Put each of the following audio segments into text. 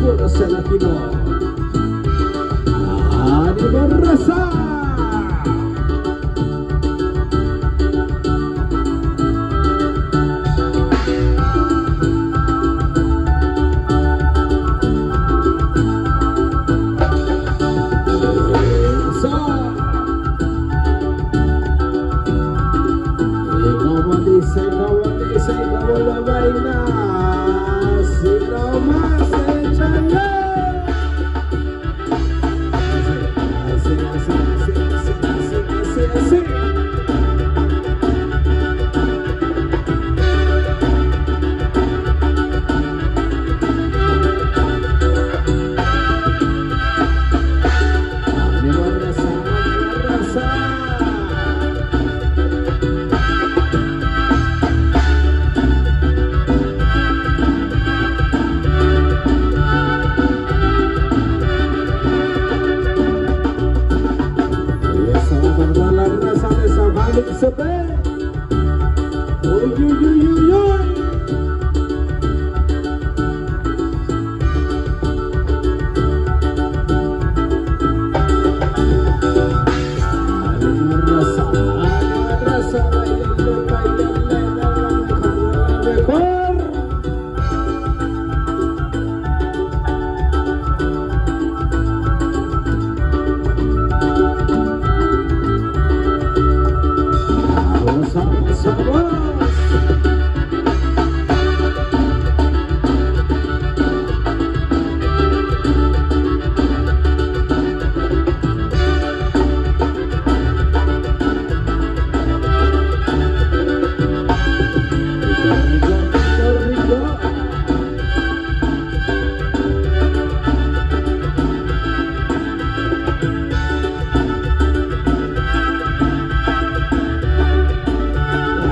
conoce latino. ¡Ánimo, raza! Dice. Feliz bad.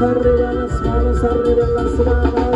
arriba, las manos arriba, las manos.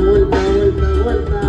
vuelta, vuelta, vuelta.